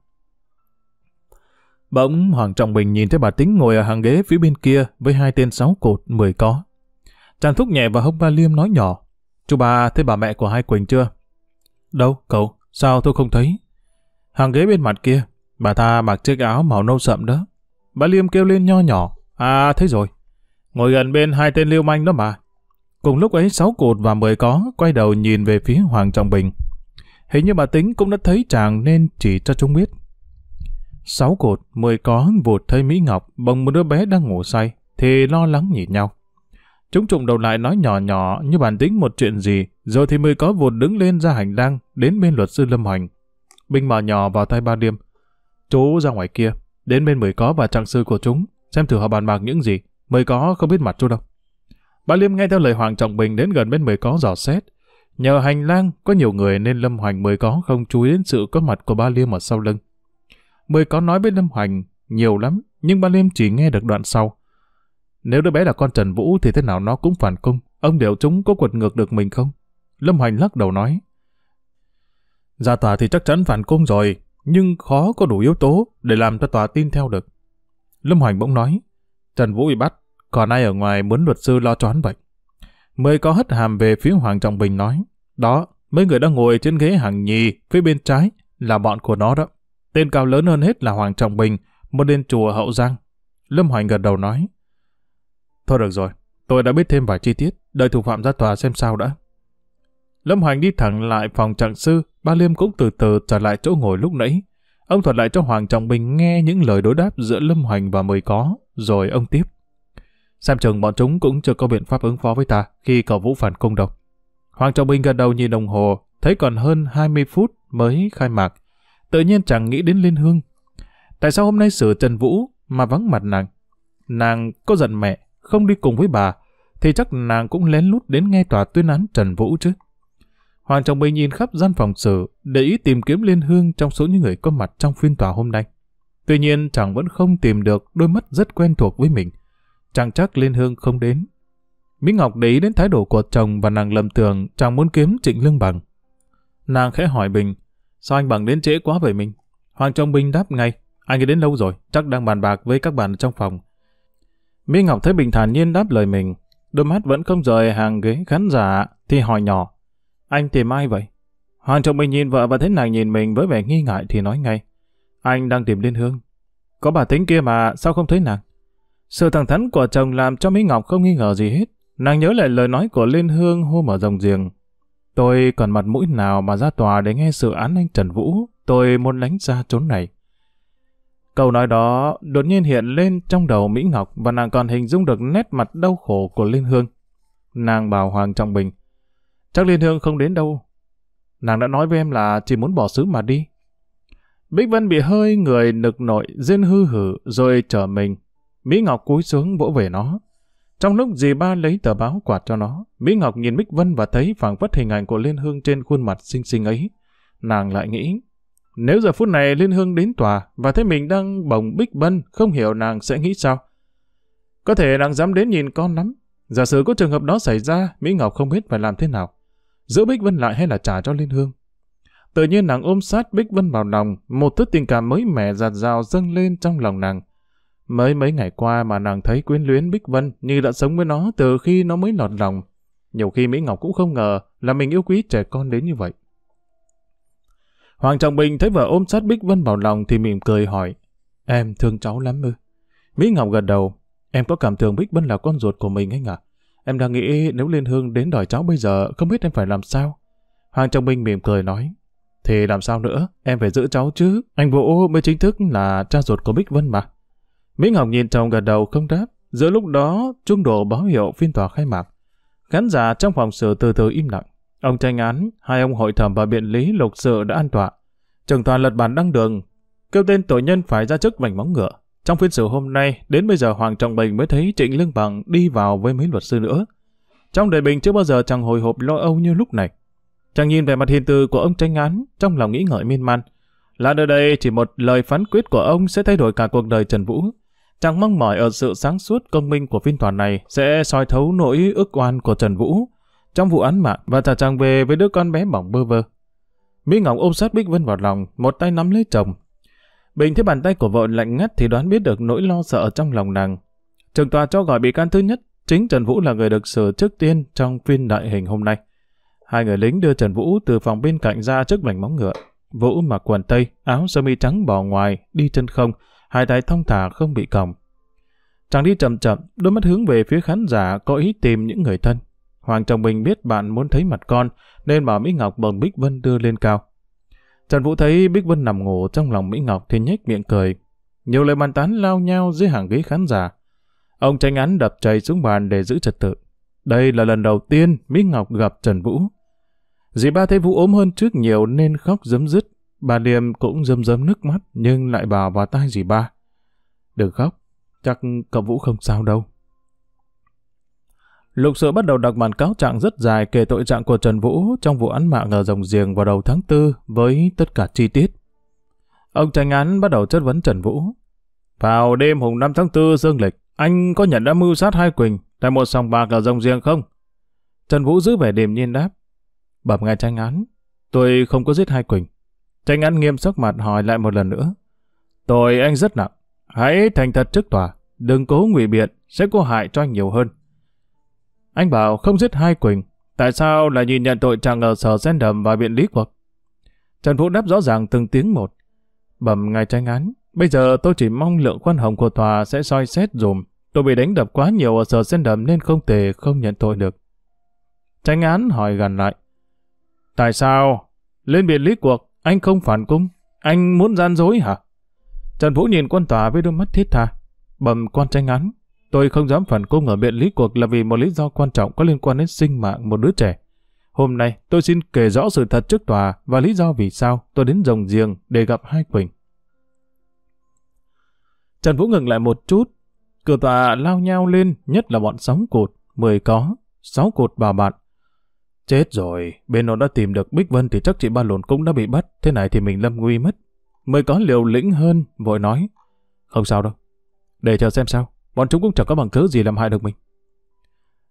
Bỗng Hoàng Trọng Bình nhìn thấy bà Tính ngồi ở hàng ghế phía bên kia với hai tên sáu cột mười có. Chàng thúc nhẹ vào hông ba Liêm nói nhỏ. Chú bà thấy bà mẹ của hai Quỳnh chưa? Đâu, cậu? Sao tôi không thấy? Hàng ghế bên mặt kia, bà ta mặc chiếc áo màu nâu sậm đó. Bà Liêm kêu lên nho nhỏ. À, thấy rồi. Ngồi gần bên hai tên liêu manh đó mà Cùng lúc ấy sáu cột và mười có quay đầu nhìn về phía Hoàng Trọng Bình. Hình như bà Tính cũng đã thấy chàng nên chỉ cho chúng biết. Sáu cột, mười có vụt thấy Mỹ Ngọc bồng một đứa bé đang ngủ say, thì lo lắng nhìn nhau. Chúng trùng đầu lại nói nhỏ nhỏ như bản tính một chuyện gì, rồi thì mười có vụt đứng lên ra hành lang, đến bên luật sư Lâm Hoành. Binh mở nhỏ vào tay ba điềm. Chú ra ngoài kia, đến bên mười có và trạng sư của chúng, xem thử họ bàn bạc những gì. Mười có không biết mặt chú đâu. ba Liêm nghe theo lời Hoàng Trọng Bình đến gần bên mười có dò xét. Nhờ hành lang có nhiều người nên Lâm Hoành mười có không chú ý đến sự có mặt của ba Liêm ở sau lưng. Mười có nói với Lâm Hoành nhiều lắm, nhưng ba Liêm chỉ nghe được đoạn sau. Nếu đứa bé là con Trần Vũ thì thế nào nó cũng phản công. Ông liệu chúng có quật ngược được mình không? Lâm Hoành lắc đầu nói. Ra tòa thì chắc chắn phản công rồi, nhưng khó có đủ yếu tố để làm cho tòa tin theo được. Lâm Hoành bỗng nói, Trần Vũ bị bắt, còn ai ở ngoài muốn luật sư lo choán vậy? Mười có hất hàm về phía Hoàng Trọng Bình nói, đó, mấy người đang ngồi trên ghế hàng nhì phía bên trái là bọn của nó đó. Tên cao lớn hơn hết là Hoàng Trọng Bình, một đền chùa Hậu Giang. Lâm Hoành gật đầu nói, Thôi được rồi, tôi đã biết thêm vài chi tiết, đợi thủ phạm ra tòa xem sao đã. Lâm Hoành đi thẳng lại phòng trạng sư, ba Liêm cũng từ từ trở lại chỗ ngồi lúc nãy. Ông thuật lại cho Hoàng Trọng Bình nghe những lời đối đáp giữa Lâm Hoành và Mười Có, rồi ông tiếp. Xem chừng bọn chúng cũng chưa có biện pháp ứng phó với ta khi cầu Vũ phản công đâu. Hoàng Trọng Bình gật đầu nhìn đồng hồ, thấy còn hơn 20 phút mới khai mạc. Tự nhiên chẳng nghĩ đến Liên Hương. Tại sao hôm nay xử Trần Vũ mà vắng mặt nàng? Nàng có giận mẹ, không đi cùng với bà, thì chắc nàng cũng lén lút đến nghe tòa tuyên án Trần Vũ chứ. Hoàng Trọng Bình nhìn khắp gian phòng xử, để ý tìm kiếm Liên Hương trong số những người có mặt trong phiên tòa hôm nay. Tuy nhiên chàng vẫn không tìm được đôi mắt rất quen thuộc với mình. Chàng chắc Liên Hương không đến. Mỹ Ngọc để ý đến thái độ của chồng và nàng lầm tưởng chàng muốn kiếm Trịnh Lương Bằng. Nàng khẽ hỏi Bình, sao anh Bằng đến trễ quá vậy mình? Hoàng Trọng Bình đáp ngay, anh ấy đến lâu rồi, chắc đang bàn bạc với các bạn trong phòng. Mỹ Ngọc thấy Bình thản nhiên đáp lời mình, đôi mắt vẫn không rời hàng ghế khán giả, thì hỏi nhỏ. Anh tìm ai vậy? Hoàng Trọng Bình nhìn vợ và thấy nàng nhìn mình với vẻ nghi ngại thì nói ngay. Anh đang tìm Liên Hương. Có bà tính kia mà, sao không thấy nàng? Sự thẳng thắn của chồng làm cho Mỹ Ngọc không nghi ngờ gì hết. Nàng nhớ lại lời nói của Liên Hương hôm ở rồng giềng. Tôi còn mặt mũi nào mà ra tòa để nghe sự án anh Trần Vũ, tôi muốn lánh ra trốn này. Câu nói đó đột nhiên hiện lên trong đầu Mỹ Ngọc và nàng còn hình dung được nét mặt đau khổ của Liên Hương. Nàng bảo Hoàng Trọng Bình, chắc Liên Hương không đến đâu. Nàng đã nói với em là chỉ muốn bỏ xứ mà đi. Bích Vân bị hơi người nực nội, riêng hư hử rồi trở mình. Mỹ Ngọc cúi xuống vỗ về nó. Trong lúc dì ba lấy tờ báo quạt cho nó, Mỹ Ngọc nhìn Bích Vân và thấy phảng phất hình ảnh của Liên Hương trên khuôn mặt xinh xinh ấy. Nàng lại nghĩ, nếu giờ phút này Liên Hương đến tòa và thấy mình đang bồng Bích Vân, không hiểu nàng sẽ nghĩ sao. Có thể nàng dám đến nhìn con lắm. Giả sử có trường hợp đó xảy ra, Mỹ Ngọc không biết phải làm thế nào. Giữ Bích Vân lại hay là trả cho Liên Hương. Tự nhiên nàng ôm sát Bích Vân vào lòng, một thứ tình cảm mới mẻ giạt rào dâng lên trong lòng nàng. Mới mấy ngày qua mà nàng thấy quyến luyến Bích Vân như đã sống với nó từ khi nó mới lọt lòng. Nhiều khi Mỹ Ngọc cũng không ngờ là mình yêu quý trẻ con đến như vậy. Hoàng Trọng Bình thấy vợ ôm sát Bích Vân vào lòng thì mỉm cười hỏi, em thương cháu lắm ư? Mỹ Ngọc gật đầu, em có cảm tưởng Bích Vân là con ruột của mình anh ạ. Em đang nghĩ nếu Liên Hương đến đòi cháu bây giờ, không biết em phải làm sao? Hoàng Trọng Bình mỉm cười nói, thì làm sao nữa, em phải giữ cháu chứ, anh Vũ mới chính thức là cha ruột của Bích Vân mà. Minh Ngọc nhìn chồng gật đầu không đáp, giữa lúc đó trung độ báo hiệu phiên tòa khai mạc. Khán giả trong phòng xử từ từ im lặng. Ông tranh án, hai ông hội thẩm và biện lý lục sự đã an tọa. Trường toàn lật bản đăng đường, kêu tên tội nhân phải ra chức vành móng ngựa. Trong phiên xử hôm nay, đến bây giờ Hoàng Trọng Bình mới thấy Trịnh Lương Bằng đi vào với mấy luật sư nữa. Trong đời Bình chưa bao giờ chẳng hồi hộp lo âu như lúc này. Chàng nhìn về mặt hiền từ của ông tranh án, trong lòng nghĩ ngợi miên man. Là nơi đây chỉ một lời phán quyết của ông sẽ thay đổi cả cuộc đời Trần Vũ. Chàng mong mỏi ở sự sáng suốt công minh của phiên tòa này sẽ soi thấu nỗi ức oan của Trần Vũ trong vụ án mạng và trả chàng về với đứa con bé bỏng bơ vơ. Mỹ Ngọc ôm sát Bích Vân vào lòng, một tay nắm lấy chồng. Bình thấy bàn tay của vợ lạnh ngắt thì đoán biết được nỗi lo sợ trong lòng nàng. Trường tòa cho gọi bị can thứ nhất, chính Trần Vũ là người được xử trước tiên trong phiên đại hình hôm nay. Hai người lính đưa Trần Vũ từ phòng bên cạnh ra trước mảnh móng ngựa. Vũ mặc quần tây, áo sơ mi trắng bò ngoài, đi chân không, hai tay thong thả không bị còng. Chàng đi chậm chậm, đôi mắt hướng về phía khán giả có ý tìm những người thân. Hoàng trọng bình biết bạn muốn thấy mặt con, nên bảo Mỹ Ngọc bồng Bích Vân đưa lên cao. Trần Vũ thấy Bích Vân nằm ngủ trong lòng Mỹ Ngọc thì nhếch miệng cười. Nhiều lời bàn tán lao nhau dưới hàng ghế khán giả. Ông tranh án đập chày xuống bàn để giữ trật tự. Đây là lần đầu tiên Mỹ Ngọc gặp Trần Vũ. Dì ba thấy Vũ ốm hơn trước nhiều nên khóc dấm dứt. Bà Liêm cũng rơm dâm nước mắt nhưng lại bảo vào tai dì ba. Đừng khóc, chắc cậu Vũ không sao đâu. Lục sự bắt đầu đọc bản cáo trạng rất dài kể tội trạng của Trần Vũ trong vụ án mạng ở Rồng Giềng vào đầu tháng 4 với tất cả chi tiết. Ông tranh án bắt đầu chất vấn Trần Vũ. Vào đêm hùng 5 tháng 4 dương lịch, anh có nhận đã mưu sát hai Quỳnh tại một sòng bạc ở Rồng Giềng không? Trần Vũ giữ vẻ điềm nhiên đáp. Bẩm ngài tranh án, tôi không có giết hai Quỳnh. Tranh án nghiêm sắc mặt hỏi lại một lần nữa. Tội anh rất nặng. Hãy thành thật trước tòa. Đừng cố ngụy biện, sẽ có hại cho anh nhiều hơn. Anh bảo không giết hai Quỳnh. Tại sao lại nhìn nhận tội trạng ở sở sen đầm và biện lý quật? Trần Vũ đáp rõ ràng từng tiếng một. Bẩm ngài tranh án, bây giờ tôi chỉ mong lượng khoan hồng của tòa sẽ soi xét dùm. Tôi bị đánh đập quá nhiều ở sở sen đầm nên không thể không nhận tội được. Tranh án hỏi gần lại. Tại sao? Lên biện lý cuộc, anh không phản cung. Anh muốn gian dối hả? Trần Vũ nhìn quan tòa với đôi mắt thiết tha. bầm quan tranh án, Tôi không dám phản cung ở biện lý cuộc là vì một lý do quan trọng có liên quan đến sinh mạng một đứa trẻ. Hôm nay tôi xin kể rõ sự thật trước tòa và lý do vì sao tôi đến rồng giềng để gặp hai Quỳnh. Trần Vũ ngừng lại một chút. Cửa tòa lao nhau lên, nhất là bọn sóng cột, mười có, sáu cột bà bạn. Chết rồi, bên nó đã tìm được Bích Vân thì chắc chị ba lồn cũng đã bị bắt, thế này thì mình lâm nguy mất. mới có liều lĩnh hơn, vội nói. Không sao đâu, để chờ xem sao bọn chúng cũng chẳng có bằng cớ gì làm hại được mình.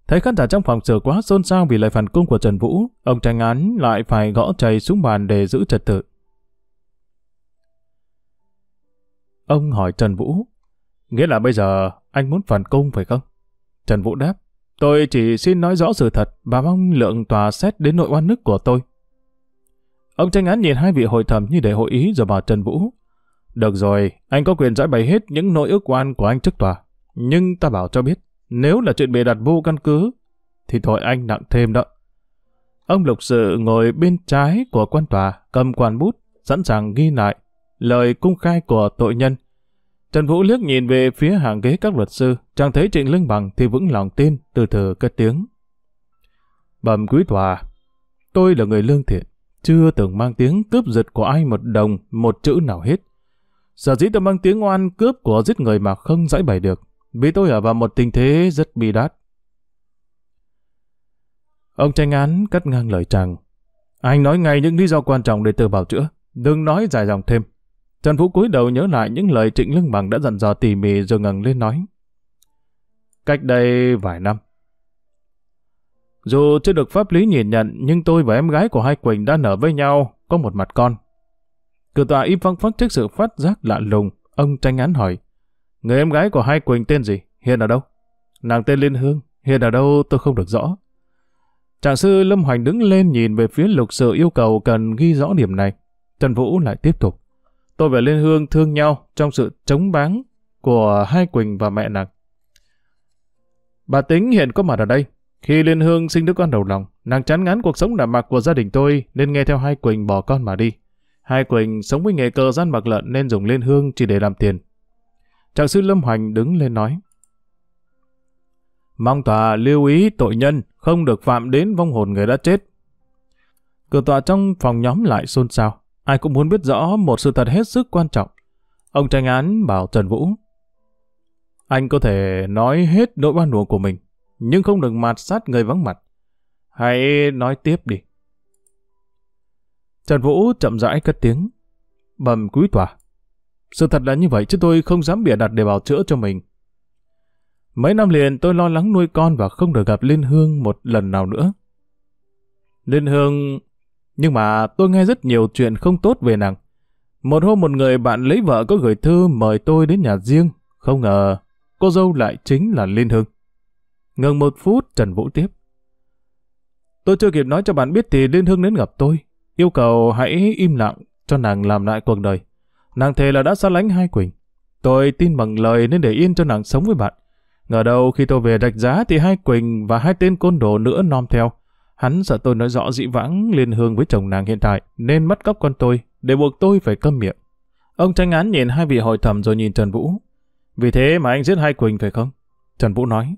Thấy khán giả trong phòng sửa quá xôn xao vì lời phản cung của Trần Vũ, ông tranh án lại phải gõ chày xuống bàn để giữ trật tự. Ông hỏi Trần Vũ, nghĩa là bây giờ anh muốn phản cung phải không? Trần Vũ đáp, tôi chỉ xin nói rõ sự thật và mong lượng tòa xét đến nội oan nước của tôi. Ông tranh án nhìn hai vị hội thẩm như để hội ý rồi bảo Trần Vũ, được rồi, anh có quyền giải bày hết những nỗi ước oan của anh trước tòa. Nhưng ta bảo cho biết, nếu là chuyện bề đặt vô căn cứ, thì tội anh nặng thêm đó. Ông lục sự ngồi bên trái của quan tòa, cầm quan bút, sẵn sàng ghi lại lời cung khai của tội nhân. Trần Vũ liếc nhìn về phía hàng ghế các luật sư, chẳng thấy Trịnh Lương Bằng thì vững lòng tin, từ từ cất tiếng. Bẩm quý tòa, tôi là người lương thiện, chưa từng mang tiếng cướp giật của ai một đồng, một chữ nào hết. Sở dĩ tôi mang tiếng oan cướp của giết người mà không giải bày được, vì tôi ở vào một tình thế rất bi đát. Ông tranh án cắt ngang lời chàng. Anh nói ngay những lý do quan trọng để tự bảo chữa. Đừng nói dài dòng thêm. Trần Phú cúi đầu nhớ lại những lời Trịnh Lương Bằng đã dặn dò tỉ mỉ rồi ngẩng lên nói. Cách đây vài năm. Dù chưa được pháp lý nhìn nhận, nhưng tôi và em gái của hai Quỳnh đã nở với nhau, có một mặt con. Cử tòa im phăng phắc trước sự phát giác lạ lùng, ông tranh án hỏi. Người em gái của hai Quỳnh tên gì? Hiện ở đâu? Nàng tên Liên Hương. Hiện ở đâu tôi không được rõ. Trạng sư Lâm Hoành đứng lên nhìn về phía lục sự yêu cầu cần ghi rõ điểm này. Trần Vũ lại tiếp tục. Tôi và Liên Hương thương nhau trong sự chống báng của hai Quỳnh và mẹ nàng. Bà Tính hiện có mặt ở đây. Khi Liên Hương sinh đứa con đầu lòng, nàng chán ngán cuộc sống đạm mạc của gia đình tôi nên nghe theo hai Quỳnh bỏ con mà đi. Hai Quỳnh sống với nghề cờ gian mặc lợn nên dùng Liên Hương chỉ để làm tiền. Trạng sư Lâm Hoành đứng lên nói. Mong tòa lưu ý tội nhân không được phạm đến vong hồn người đã chết. Cửa tòa trong phòng nhóm lại xôn xao. Ai cũng muốn biết rõ một sự thật hết sức quan trọng. Ông tranh án bảo Trần Vũ. Anh có thể nói hết nỗi oan uổng của mình, nhưng không được mạt sát người vắng mặt. Hãy nói tiếp đi. Trần Vũ chậm rãi cất tiếng. Bầm quý tòa. Sự thật là như vậy chứ tôi không dám bịa đặt để bảo chữa cho mình. Mấy năm liền tôi lo lắng nuôi con và không được gặp Liên Hương một lần nào nữa. Liên Hương... Nhưng mà tôi nghe rất nhiều chuyện không tốt về nàng. Một hôm một người bạn lấy vợ có gửi thư mời tôi đến nhà riêng. Không ngờ, cô dâu lại chính là Liên Hương. Ngừng một phút, Trần Vũ tiếp. Tôi chưa kịp nói cho bạn biết thì Liên Hương đến gặp tôi. Yêu cầu hãy im lặng cho nàng làm lại cuộc đời. Nàng thề là đã xa lánh hai Quỳnh. Tôi tin bằng lời nên để yên cho nàng sống với bạn. Ngờ đâu khi tôi về đạch giá thì hai Quỳnh và hai tên côn đồ nữa nom theo. Hắn sợ tôi nói rõ dĩ vãng liên hương với chồng nàng hiện tại nên mất cóc con tôi để buộc tôi phải câm miệng. Ông tranh án nhìn hai vị hội thẩm rồi nhìn Trần Vũ. Vì thế mà anh giết hai Quỳnh phải không? Trần Vũ nói.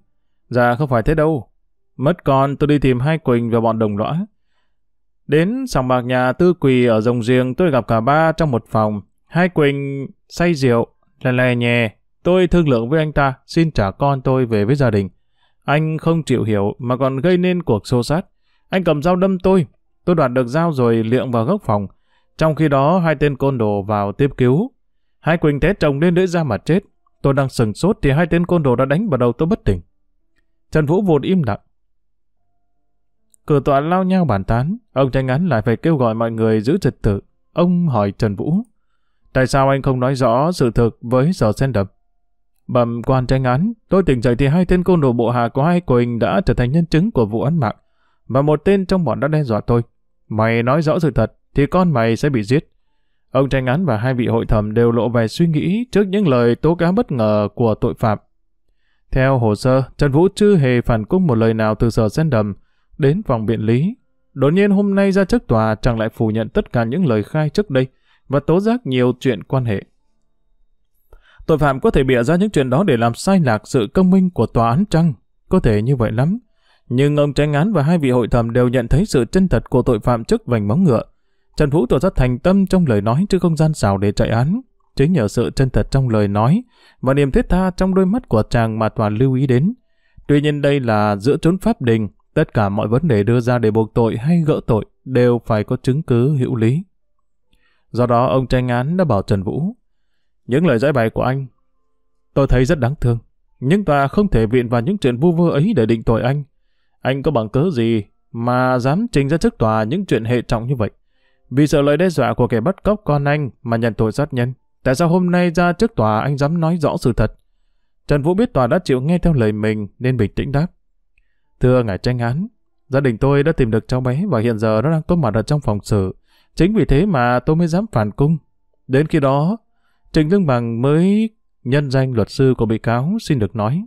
Dạ không phải thế đâu. Mất con tôi đi tìm hai Quỳnh và bọn đồng lõa. Đến sòng bạc nhà tư quỳ ở rồng riêng tôi gặp cả ba trong một phòng. Hai Quỳnh say rượu, lè lè nhè. Tôi thương lượng với anh ta, xin trả con tôi về với gia đình. Anh không chịu hiểu mà còn gây nên cuộc xô sát. Anh cầm dao đâm tôi. Tôi đoạt được dao rồi liệng vào góc phòng. Trong khi đó hai tên côn đồ vào tiếp cứu. Hai Quỳnh té chồng lên lưỡi ra mà chết. Tôi đang sừng sốt thì hai tên côn đồ đã đánh vào đầu tôi bất tỉnh. Trần Vũ vụt im lặng. Cửa tọa lao nhau bàn tán, ông tranh án lại phải kêu gọi mọi người giữ trật tự. Ông hỏi Trần Vũ, tại sao anh không nói rõ sự thực với sở sen đập? Bẩm quan tranh án, tôi tỉnh dậy thì hai tên côn đồ bộ hạ của hai Quỳnh đã trở thành nhân chứng của vụ án mạng, và một tên trong bọn đã đe dọa tôi. Mày nói rõ sự thật, thì con mày sẽ bị giết. Ông tranh án và hai vị hội thẩm đều lộ vẻ suy nghĩ trước những lời tố cáo bất ngờ của tội phạm. Theo hồ sơ, Trần Vũ chưa hề phản cung một lời nào từ sở sen đầm, đến phòng biện lý. Đột nhiên hôm nay ra trước tòa chàng lại phủ nhận tất cả những lời khai trước đây và tố giác nhiều chuyện quan hệ. Tội phạm có thể bịa ra những chuyện đó để làm sai lạc sự công minh của tòa án chăng? Có thể như vậy lắm. Nhưng ông tranh án và hai vị hội thẩm đều nhận thấy sự chân thật của tội phạm trước vành móng ngựa. Trần Vũ tỏ ra thành tâm trong lời nói chứ không gian xảo để chạy án. Chính nhờ sự chân thật trong lời nói và niềm thiết tha trong đôi mắt của chàng mà toàn lưu ý đến. Tuy nhiên đây là giữa trốn pháp đình, Tất cả mọi vấn đề đưa ra để buộc tội hay gỡ tội đều phải có chứng cứ hữu lý. Do đó ông tranh án đã bảo Trần Vũ, những lời giải bày của anh, tôi thấy rất đáng thương, nhưng tòa không thể viện vào những chuyện vu vơ ấy để định tội anh. Anh có bằng cớ gì mà dám trình ra trước tòa những chuyện hệ trọng như vậy? Vì sợ lời đe dọa của kẻ bắt cóc con anh mà nhận tội sát nhân, tại sao hôm nay ra trước tòa anh dám nói rõ sự thật? Trần Vũ biết tòa đã chịu nghe theo lời mình nên bình tĩnh đáp. Thưa ngài tranh án, gia đình tôi đã tìm được cháu bé và hiện giờ nó đang có mặt ở trong phòng xử. Chính vì thế mà tôi mới dám phản cung. Đến khi đó, Trình Lương Bằng mới nhân danh luật sư của bị cáo xin được nói.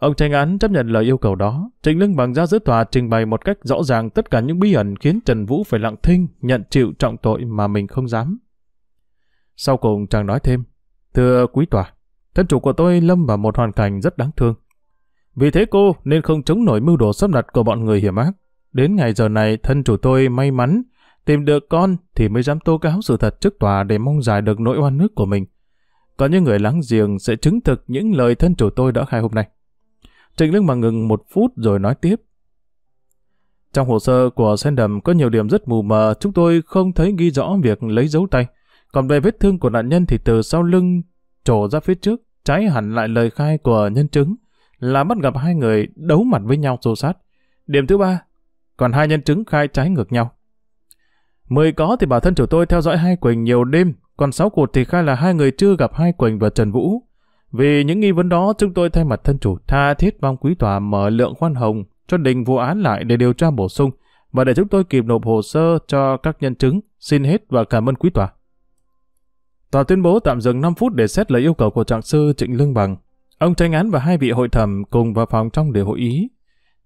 Ông tranh án chấp nhận lời yêu cầu đó. Trình Lương Bằng ra giữa tòa trình bày một cách rõ ràng tất cả những bí ẩn khiến Trần Vũ phải lặng thinh, nhận chịu trọng tội mà mình không dám. Sau cùng chàng nói thêm, Thưa quý tòa, thân chủ của tôi lâm vào một hoàn cảnh rất đáng thương. Vì thế cô nên không chống nổi mưu đồ sắp đặt của bọn người hiểm ác. Đến ngày giờ này thân chủ tôi may mắn tìm được con thì mới dám tố cáo sự thật trước tòa để mong giải được nỗi oan nước của mình. Có những người láng giềng sẽ chứng thực những lời thân chủ tôi đã khai hôm nay. Trịnh Lương mà ngừng một phút rồi nói tiếp. Trong hồ sơ của Sendam có nhiều điểm rất mù mờ, chúng tôi không thấy ghi rõ việc lấy dấu tay. Còn về vết thương của nạn nhân thì từ sau lưng trổ ra phía trước, trái hẳn lại lời khai của nhân chứng là bắt gặp hai người đấu mặt với nhau xô sát. Điểm thứ ba, còn hai nhân chứng khai trái ngược nhau. Mười có thì bản thân chủ tôi theo dõi hai Quỳnh nhiều đêm, còn sáu cột thì khai là hai người chưa gặp hai Quỳnh và Trần Vũ. Vì những nghi vấn đó, chúng tôi thay mặt thân chủ tha thiết mong quý tòa mở lượng khoan hồng cho đình vụ án lại để điều tra bổ sung và để chúng tôi kịp nộp hồ sơ cho các nhân chứng. Xin hết và cảm ơn quý tòa. Tòa tuyên bố tạm dừng 5 phút để xét lời yêu cầu của trạng sư Trịnh Lương Bằng. Ông tranh án và hai vị hội thẩm cùng vào phòng trong để hội ý.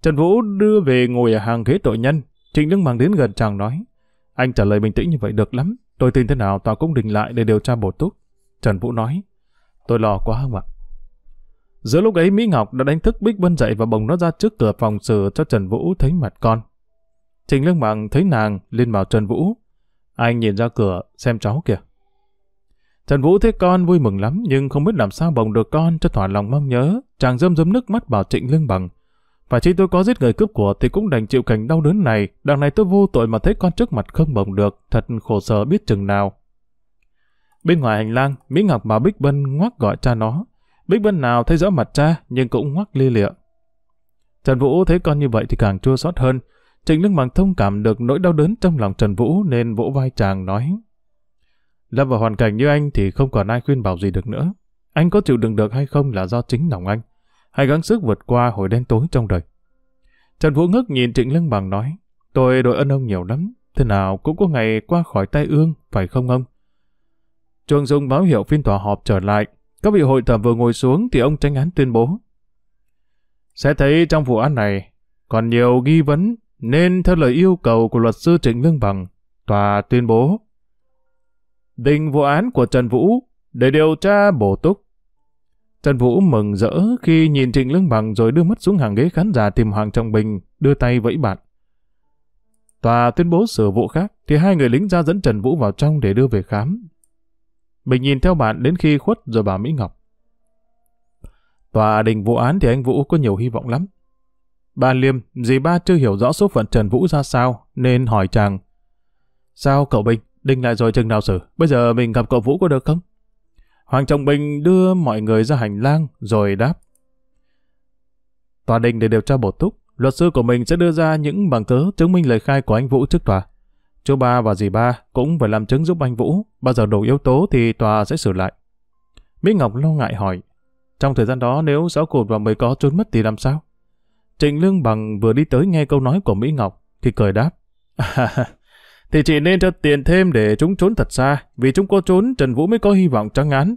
Trần Vũ đưa về ngồi ở hàng ghế tội nhân. Trịnh Lương Bằng đến gần chàng nói. Anh trả lời bình tĩnh như vậy được lắm. Tôi tin thế nào tòa cũng đình lại để điều tra bổ túc. Trần Vũ nói. Tôi lo quá không ạ? Giữa lúc ấy Mỹ Ngọc đã đánh thức Bích Vân dậy và bồng nó ra trước cửa phòng xử cho Trần Vũ thấy mặt con. Trình Lương Bằng thấy nàng lên bảo Trần Vũ. Anh nhìn ra cửa xem cháu kìa. Trần Vũ thấy con vui mừng lắm, nhưng không biết làm sao bồng được con cho thỏa lòng mong nhớ. Chàng rơm rơm nước mắt bảo Trịnh Lương Bằng. Phải chi tôi có giết người cướp của thì cũng đành chịu cảnh đau đớn này. Đằng này tôi vô tội mà thấy con trước mặt không bồng được. Thật khổ sở biết chừng nào. Bên ngoài hành lang, Mỹ Ngọc bảo Bích Bân ngoắc gọi cha nó. Bích Bân nào thấy rõ mặt cha nhưng cũng ngoắc lia lịa. Trần Vũ thấy con như vậy thì càng chua xót hơn. Trịnh Lương Bằng thông cảm được nỗi đau đớn trong lòng Trần Vũ nên vỗ vai chàng nói. Lâm vào hoàn cảnh như anh thì không còn ai khuyên bảo gì được nữa. Anh có chịu đựng được hay không là do chính lòng anh. Hãy gắng sức vượt qua hồi đen tối trong đời. Trần Vũ ngước nhìn Trịnh Lương Bằng nói. Tôi đội ơn ông nhiều lắm. Thế nào cũng có ngày qua khỏi tay ương, phải không ông? Chuông dung báo hiệu phiên tòa họp trở lại. Các vị hội thẩm vừa ngồi xuống thì ông tranh án tuyên bố. Sẽ thấy trong vụ án này còn nhiều nghi vấn nên theo lời yêu cầu của luật sư Trịnh Lương Bằng, tòa tuyên bố đình vụ án của Trần Vũ để điều tra bổ túc. Trần Vũ mừng rỡ khi nhìn Trịnh Lương Bằng rồi đưa mắt xuống hàng ghế khán giả tìm Hoàng Trọng Bình, đưa tay vẫy bạn. Tòa tuyên bố sửa vụ khác, thì hai người lính ra dẫn Trần Vũ vào trong để đưa về khám. Bình nhìn theo bạn đến khi khuất rồi bảo Mỹ Ngọc. Tòa đình vụ án thì anh Vũ có nhiều hy vọng lắm. bà Liêm, dì ba chưa hiểu rõ số phận Trần Vũ ra sao, nên hỏi chàng. Sao cậu Bình, định lại rồi chừng nào xử, bây giờ mình gặp cậu Vũ có được không? Hoàng Trọng Bình đưa mọi người ra hành lang rồi đáp. Tòa đình để điều tra bổ túc, luật sư của mình sẽ đưa ra những bằng cớ chứng minh lời khai của anh Vũ trước tòa. Chú ba và dì ba cũng phải làm chứng giúp anh Vũ, bao giờ đủ yếu tố thì tòa sẽ xử lại. Mỹ Ngọc lo ngại hỏi, trong thời gian đó nếu sáu cụt và mới có trốn mất thì làm sao? Trịnh Lương Bằng vừa đi tới nghe câu nói của Mỹ Ngọc thì cười đáp. thì chị nên cho tiền thêm để chúng trốn thật xa, vì chúng có trốn Trần Vũ mới có hy vọng trắng án.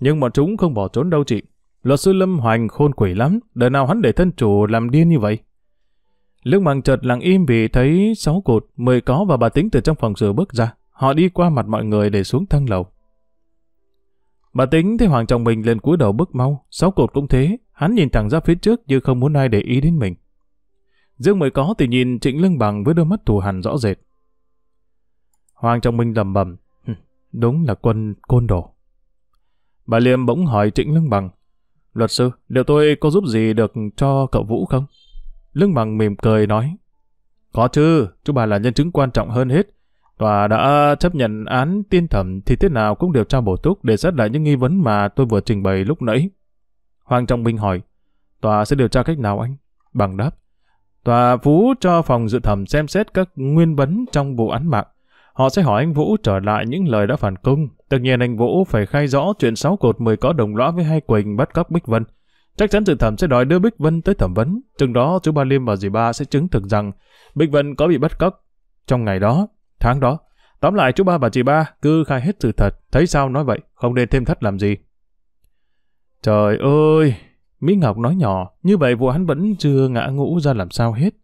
Nhưng bọn chúng không bỏ trốn đâu chị. Luật sư Lâm Hoành khôn quỷ lắm, đời nào hắn để thân chủ làm điên như vậy. Lương Bằng chợt lặng im vì thấy sáu cột, mười có và bà tính từ trong phòng sửa bước ra. Họ đi qua mặt mọi người để xuống thang lầu. Bà tính thấy Hoàng chồng mình lên cúi đầu bước mau, sáu cột cũng thế, hắn nhìn thẳng ra phía trước như không muốn ai để ý đến mình. Dương mới có thì nhìn Trịnh Lương Bằng với đôi mắt thù hằn rõ rệt. Hoàng Trọng mình lầm bầm, đúng là quân côn đồ. Bà Liêm bỗng hỏi Trịnh Lương Bằng, luật sư, liệu tôi có giúp gì được cho cậu Vũ không? Lương Bằng mỉm cười nói, có chứ, chú bà là nhân chứng quan trọng hơn hết. Tòa đã chấp nhận án tiên thẩm thì thế nào cũng điều tra bổ túc để xét lại những nghi vấn mà tôi vừa trình bày lúc nãy. Hoàng Trọng Minh hỏi, tòa sẽ điều tra cách nào anh? Bằng đáp, tòa Vũ cho phòng dự thẩm xem xét các nguyên vấn trong vụ án mạng. Họ sẽ hỏi anh Vũ trở lại những lời đã phản cung. Tất nhiên anh Vũ phải khai rõ chuyện sáu cột mười có đồng lõa với hai Quỳnh bắt cóc Bích Vân. Chắc chắn dự thẩm sẽ đòi đưa Bích Vân tới thẩm vấn. Chừng đó chú Ba Liêm và dì Ba sẽ chứng thực rằng Bích Vân có bị bắt cóc trong ngày đó, tháng đó. Tóm lại chú Ba và chị Ba cứ khai hết sự thật. Thấy sao nói vậy, không nên thêm thắt làm gì. Trời ơi! Mỹ Ngọc nói nhỏ, như vậy vụ hắn vẫn chưa ngã ngũ ra làm sao hết.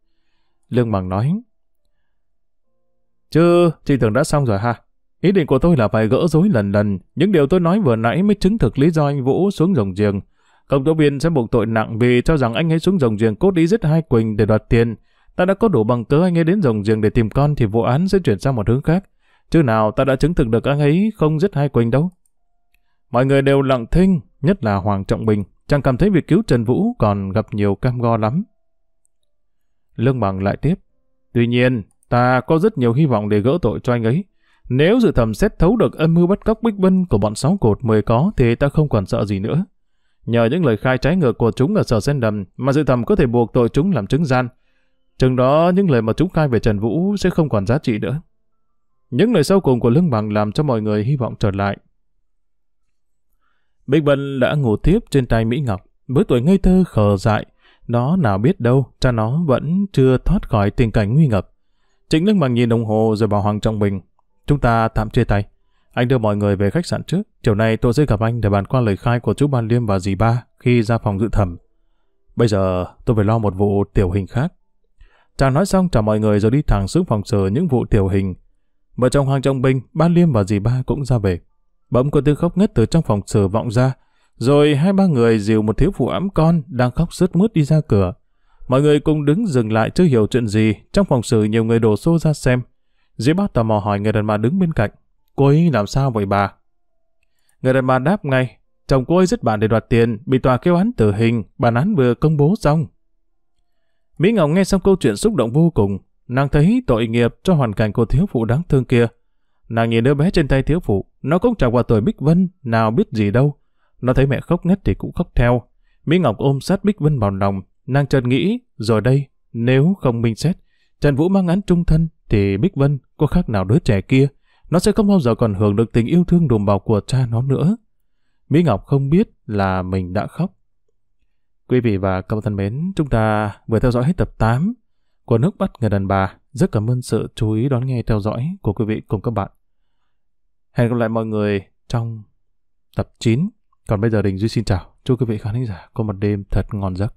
Lương Bằng nói, Chứ, chị tưởng đã xong rồi ha? Ý định của tôi là phải gỡ rối lần lần. Những điều tôi nói vừa nãy mới chứng thực lý do anh Vũ xuống rồng giềng. Công tố viên sẽ buộc tội nặng vì cho rằng anh ấy xuống rồng giềng cốt đi giết hai Quỳnh để đoạt tiền. Ta đã có đủ bằng cớ anh ấy đến rồng giềng để tìm con thì vụ án sẽ chuyển sang một hướng khác. Chứ nào ta đã chứng thực được anh ấy không giết hai Quỳnh đâu. Mọi người đều lặng thinh, nhất là Hoàng Trọng Bình. Chẳng cảm thấy việc cứu Trần Vũ còn gặp nhiều cam go lắm. Lương Bằng lại tiếp. Tuy nhiên, ta có rất nhiều hy vọng để gỡ tội cho anh ấy. Nếu dự thẩm xét thấu được âm mưu bắt cóc Bích Vân của bọn sáu cột mười có thì ta không còn sợ gì nữa. Nhờ những lời khai trái ngược của chúng ở sở sen đầm mà dự thẩm có thể buộc tội chúng làm chứng gian. Chừng đó những lời mà chúng khai về Trần Vũ sẽ không còn giá trị nữa. Những lời sau cùng của Lương Bằng làm cho mọi người hy vọng trở lại. Bích Vân đã ngủ tiếp trên tay Mỹ Ngọc, với tuổi ngây thơ khờ dại. Nó nào biết đâu, cha nó vẫn chưa thoát khỏi tình cảnh nguy ngập. Trịnh Lương Bằng nhìn đồng hồ rồi bảo Hoàng Trọng Bình. Chúng ta tạm chia tay. Anh đưa mọi người về khách sạn trước. Chiều nay tôi sẽ gặp anh để bàn qua lời khai của chú Ban Liêm và dì Ba khi ra phòng dự thẩm. Bây giờ tôi phải lo một vụ tiểu hình khác. Chàng nói xong chào mọi người rồi đi thẳng xuống phòng xử những vụ tiểu hình. Vợ chồng Hoàng Trọng Bình, Ban Liêm và dì Ba cũng ra về. Bỗng có tiếng khóc ngất từ trong phòng xử vọng ra, rồi hai ba người dìu một thiếu phụ ấm con đang khóc sướt mướt đi ra cửa. Mọi người cùng đứng dừng lại chưa hiểu chuyện gì, trong phòng xử nhiều người đổ xô ra xem. Dĩ bác tò mò hỏi người đàn bà đứng bên cạnh, cô ấy làm sao vậy bà? Người đàn bà đáp ngay, chồng cô ấy giết bạn để đoạt tiền, bị tòa kêu án tử hình, bản án vừa công bố xong. Mỹ Ngọc nghe xong câu chuyện xúc động vô cùng, nàng thấy tội nghiệp cho hoàn cảnh của thiếu phụ đáng thương kia. Nàng nhìn đứa bé trên tay thiếu phụ, nó cũng chẳng qua tuổi Bích Vân, nào biết gì đâu. Nó thấy mẹ khóc ngất thì cũng khóc theo. Mỹ Ngọc ôm sát Bích Vân vào lòng, nàng chợt nghĩ, rồi đây, nếu không minh xét, Trần Vũ mang án trung thân, thì Bích Vân có khác nào đứa trẻ kia, nó sẽ không bao giờ còn hưởng được tình yêu thương đùm bọc của cha nó nữa. Mỹ Ngọc không biết là mình đã khóc. Quý vị và các bạn thân mến, chúng ta vừa theo dõi hết tập 8 của nước bắt người đàn bà. Rất cảm ơn sự chú ý đón nghe theo dõi của quý vị cùng các bạn. Hẹn gặp lại mọi người trong tập 9. Còn bây giờ Đình Duy xin chào. Chúc quý vị khán giả có một đêm thật ngon giấc.